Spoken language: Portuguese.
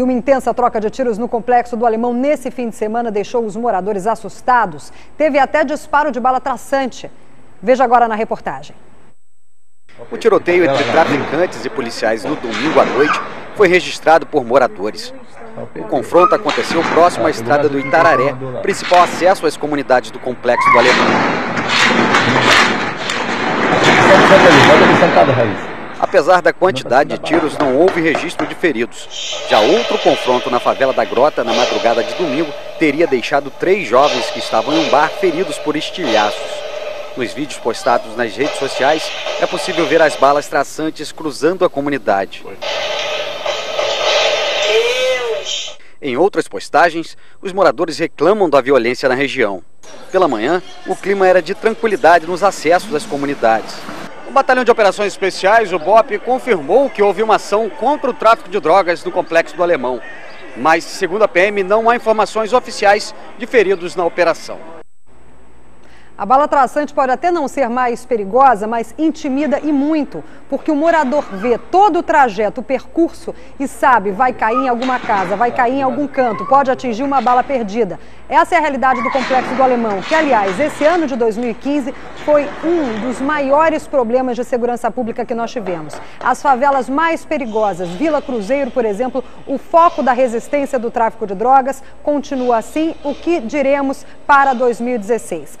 Uma intensa troca de tiros no complexo do Alemão nesse fim de semana deixou os moradores assustados. Teve até disparo de bala traçante. Veja agora na reportagem. O tiroteio entre traficantes e policiais no domingo à noite foi registrado por moradores. O confronto aconteceu próximo à estrada do Itararé, principal acesso às comunidades do complexo do Alemão. Apesar da quantidade de tiros, não houve registro de feridos. Já outro confronto na favela da Grota, na madrugada de domingo, teria deixado três jovens que estavam em um bar feridos por estilhaços. Nos vídeos postados nas redes sociais, é possível ver as balas traçantes cruzando a comunidade. Em outras postagens, os moradores reclamam da violência na região. Pela manhã, o clima era de tranquilidade nos acessos às comunidades. O Batalhão de Operações Especiais, o BOP, confirmou que houve uma ação contra o tráfico de drogas no complexo do Alemão. Mas, segundo a PM, não há informações oficiais de feridos na operação. A bala traçante pode até não ser mais perigosa, mas intimida e muito, porque o morador vê todo o trajeto, o percurso e sabe, vai cair em alguma casa, vai cair em algum canto, pode atingir uma bala perdida. Essa é a realidade do Complexo do Alemão, que, aliás, esse ano de 2015 foi um dos maiores problemas de segurança pública que nós tivemos. As favelas mais perigosas, Vila Cruzeiro, por exemplo, o foco da resistência do tráfico de drogas, continua assim, o que diremos para 2016.